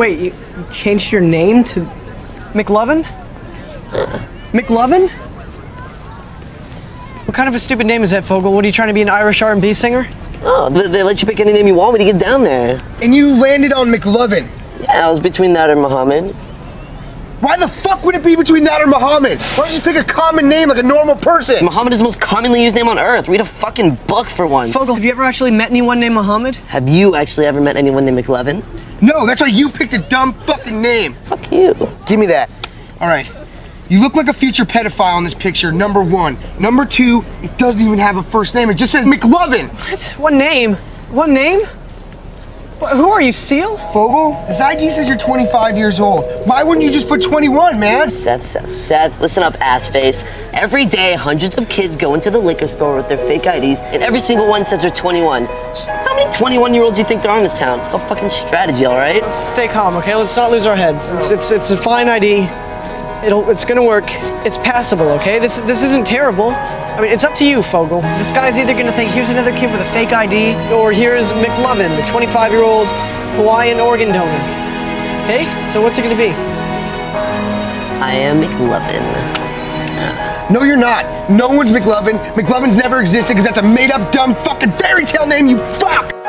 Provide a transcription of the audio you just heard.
Wait, you changed your name to McLovin? McLovin? What kind of a stupid name is that, Fogel? What are you trying to be an Irish R&B singer? Oh, they, they let you pick any name you want when you get down there. And you landed on McLovin. Yeah, I was between that and Muhammad. Why the fuck would it be between that or Muhammad? Why don't you just pick a common name like a normal person? Muhammad is the most commonly used name on earth. Read a fucking book for once. Fogel, have you ever actually met anyone named Muhammad? Have you actually ever met anyone named McLovin? No, that's why you picked a dumb fucking name. Fuck you. Give me that. All right. You look like a future pedophile in this picture, number one. Number two, it doesn't even have a first name. It just says McLovin. What? One name? One name? Wh- Who are you, Seal? Fogel, this ID says you're 25 years old. Why wouldn't you just put 21, man? Seth, Seth, Seth, listen up, ass face. Every day, hundreds of kids go into the liquor store with their fake IDs, and every single one says they're 21. How many 21 year olds you think there are in this town? It's called fucking strategy, all right? Let's stay calm, okay? Let's not lose our heads. It's it's it's a fine ID. It'll it's gonna work. It's passable, okay? This this isn't terrible. I mean, it's up to you, Fogel. This guy's either gonna think here's another kid with a fake ID, or here's McLovin, the 25-year-old Hawaiian organ donor. Okay? So what's it gonna be? I am McLovin. No, you're not. No one's McLovin. McLovin's never existed because that's a made up, dumb fucking fairy tale name, you fuck!